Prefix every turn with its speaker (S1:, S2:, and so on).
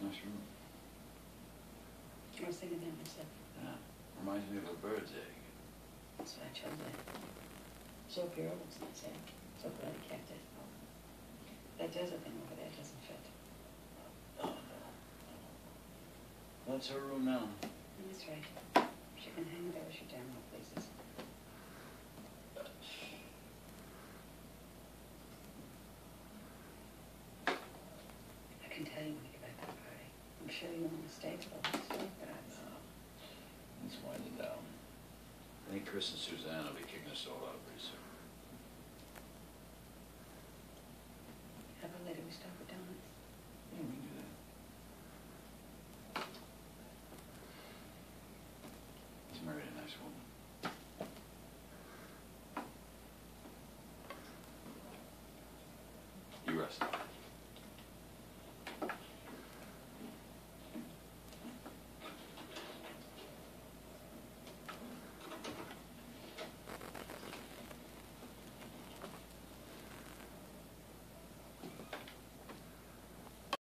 S1: a nice room.
S2: I was thinking that myself,
S1: Yeah, reminds me of a bird's egg.
S2: that's why I chose that. So pure looks nice, eh? So glad I kept it. That desert thing over there doesn't fit.
S1: Oh, no. That's her room now.
S2: That's right. She can hang there, she damn well pleases. I can tell you when I'm sure you the whole story, but
S1: I think Chris and Suzanne will be kicking us all out pretty soon.